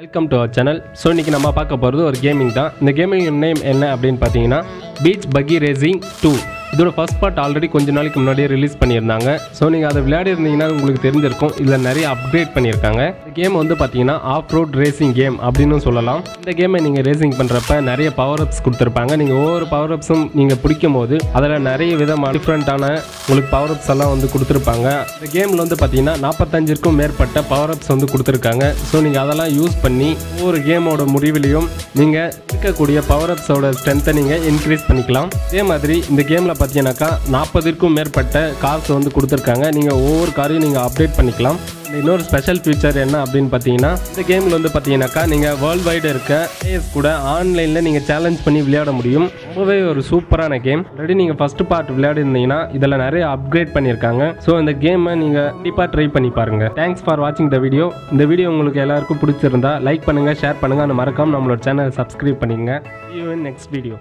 Welcome to our channel so இன்றைக்கி நம்ம பார்க்க போகிறது ஒரு கேமிங் தான். இந்த கேமிங் நேம் என்ன அப்படின்னு பார்த்தீங்கன்னா பீச் பக்கி ரேசிங் டூ இதோட ஃபஸ்ட் பார்ட் ஆல்ரெடி கொஞ்ச நாளைக்கு முன்னாடியே ரிலீஸ் பண்ணியிருந்தாங்க. ஸோ நீங்கள் அதை விளையாடி இருந்தீங்கன்னா உங்களுக்கு தெரிஞ்சிருக்கும். இதில் நிறைய அப்கிரேட் பண்ணியிருக்காங்க. இந்த கேம் வந்து பார்த்தீங்கன்னா ஆஃப் ரோட் ரேசிங் கேம் அப்படின்னு சொல்லலாம். இந்த கேமை நீங்கள் ரேசிங் பண்ணுறப்ப நிறைய பவர் அப்ஸ் கொடுத்துருப்பாங்க. நீங்கள் ஒவ்வொரு பவர் அப்ஸும் நீங்கள் பிடிக்கும் போது அதில் நிறைய விதமாக டிஃப்ரெண்ட்டான உங்களுக்கு பவர் அப்ஸ் எல்லாம் வந்து கொடுத்துருப்பாங்க. இந்த கேமில் வந்து பார்த்தீங்கன்னா நாற்பத்தஞ்சிற்கும் மேற்பட்ட பவர் அப்ஸ் வந்து கொடுத்துருக்காங்க. ஸோ நீங்கள் அதெல்லாம் யூஸ் பண்ணி ஒவ்வொரு கேமோட முடிவிலையும் நீங்கள் இருக்கக்கூடிய பவர் அப்ஸோட ஸ்ட்ரென்த்தை நீங்கள் இன்க்ரீஸ் பண்ணிக்கலாம். இதே மாதிரி இந்த கேமில் பார்த்தீங்கன்னாக்கா நாற்பதிற்கும் மேற்பட்ட கார்ஸ் வந்து கொடுத்துருக்காங்க. நீங்கள் ஒவ்வொரு காரையும் நீங்கள் அப்டேட் பண்ணிக்கலாம். இன்னொரு ஸ்பெஷல் ஃபீச்சர் என்ன அப்படின்னு பார்த்தீங்கன்னா இந்த கேமில் வந்து பார்த்தீங்கன்னாக்கா நீங்கள் வேர்ல்டு வைடு இருக்க பிளேயர்ஸ் கூட ஆன்லைனில் நீங்கள் சேலஞ்ச் பண்ணி விளையாட முடியும். ரொம்பவே ஒரு சூப்பரான கேம் ஆல்ரெடி நீங்கள் ஃபர்ஸ்ட் பார்ட் விளையாடிருந்தீங்கன்னா இதில் நிறைய அப்கிரேட் பண்ணியிருக்காங்க. ஸோ இந்த கேமை நீங்கள் கண்டிப்பாக ட்ரை பண்ணி பாருங்கள் தேங்க்ஸ் ஃபார் வாட்சிங் த வீடியோ இந்த வீடியோ உங்களுக்கு எல்லாருக்கும் பிடிச்சிருந்தா லைக் பண்ணுங்கள் ஷேர் பண்ணுங்கள் அந்த மறக்காமல் நம்மளோட சேனலை சப்ஸ்கிரைப் பண்ணிக்கங்க. Next video